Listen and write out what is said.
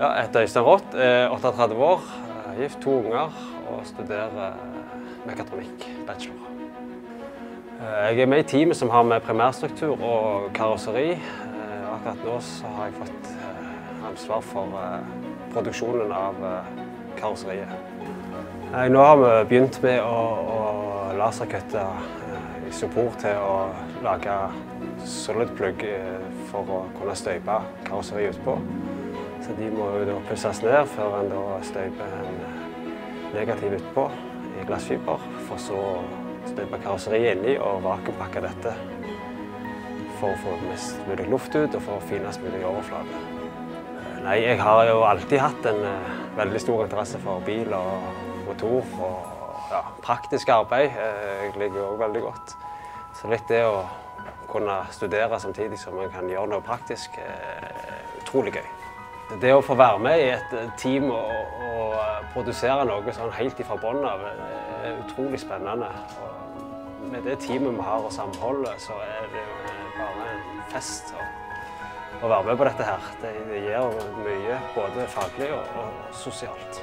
Ja, jeg heter Øystein Rått, er 38 år, er gift, to unger og studerer mekatronikk, bachelor. Jeg er med i teamet som har med primærstruktur og karosseri. Akkurat nå har jeg fått ansvar for produksjonen av karosseriet. Nå har vi begynt med å, å laserkutte isopor til å lage solid plugg for å kunne støype karosseriet utpå. Så de må jo da pusses ned før en da støyper en negativ utpå i glassfiber, for så å støpe karosseriet inni og vakuumpakke dette for å få mest mulig luft ut og for finest mulig overflate. Nei, jeg har jo alltid hatt en veldig stor interesse for bil og motor og ja, praktisk arbeid. Jeg liker òg veldig godt. Så litt det å kunne studere samtidig som en kan gjøre noe praktisk, er utrolig gøy. Det å få være med i et team og, og produsere noe sånn helt ifra bunnen av er utrolig spennende. Og med det teamet vi har og samholdet, så er det bare en fest å, å være med på dette her. Det, det gir mye, både faglig og, og sosialt.